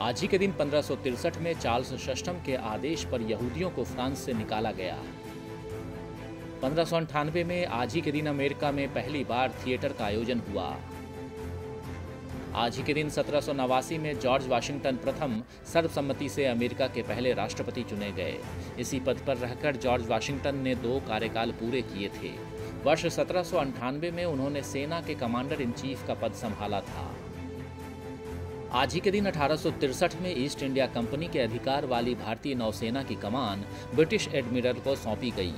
आज ही के दिन पंद्रह में चार्ल्स षष्ठम के आदेश पर यहूदियों को फ्रांस से निकाला गया। पंद्रह में आज ही के दिन अमेरिका में पहली बार थिएटर का आयोजन हुआ। आज ही के दिन सत्रह सौ नवासी में जॉर्ज वाशिंगटन प्रथम सर्वसम्मति से अमेरिका के पहले राष्ट्रपति चुने गए। इसी पद पर रहकर जॉर्ज वाशिंगटन ने दो कार्यकाल पूरे किए थे। वर्ष सत्रह में उन्होंने सेना के कमांडर इन चीफ का पद संभाला था। आज ही के दिन अठारह में ईस्ट इंडिया कंपनी के अधिकार वाली भारतीय नौसेना की कमान ब्रिटिश एडमिरल को सौंपी गई।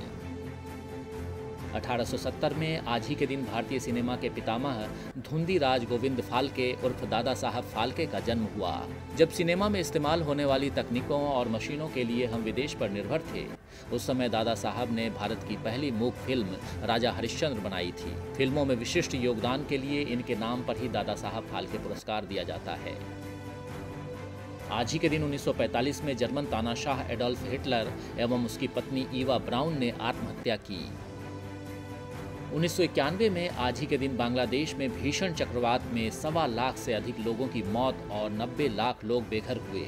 1870 में आज ही के दिन भारतीय सिनेमा के पितामह धुंदी राज गोविंद फाल्के उर्फ़ दादा साहब फाल्के का जन्म हुआ। जब सिनेमा में इस्तेमाल होने वाली तकनीकों और मशीनों के लिए हम विदेश पर निर्भर थे, उस समय दादा साहब ने भारत की पहली मूक फ़िल्म राजा हरिश्चंद्र बनाई थी। फ़िल्मों में विशिष्ट योगदान के लिए इनके नाम पर ही दादा साहब फाल्के पुरस्कार दिया जाता है। आज ही के दिन 1945 में जर्मन तानाशाह एडोल्फ हिटलर एवं उसकी पत्नी ईवा ब्राउन ने आत्महत्या की। उन्नीस सौ इक्यानवे में आज ही के दिन बांग्लादेश में भीषण चक्रवात में सवा लाख से अधिक लोगों की मौत और 90 लाख लोग बेघर हुए।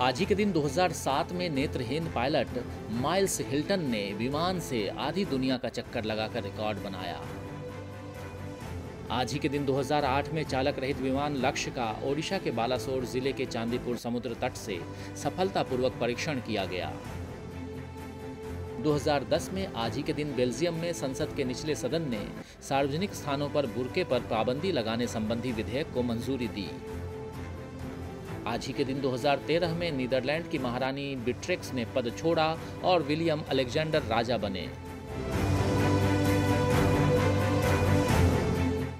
आज ही के दिन 2007 में नेत्रहीन पायलट माइल्स हिल्टन ने विमान से आधी दुनिया का चक्कर लगाकर रिकॉर्ड बनाया। आज ही के दिन 2008 में चालक रहित विमान लक्ष्य का ओडिशा के बालासोर ज़िले के चांदीपुर समुद्र तट से सफलतापूर्वक परीक्षण किया गया। 2010 में आज ही के दिन बेल्जियम में संसद के निचले सदन ने सार्वजनिक स्थानों पर बुरके पर पाबंदी लगाने संबंधी विधेयक को मंजूरी दी। आज ही के दिन 2013 में नीदरलैंड की महारानी बिट्रिक्स ने पद छोड़ा और विलियम अलेक्जेंडर राजा बने।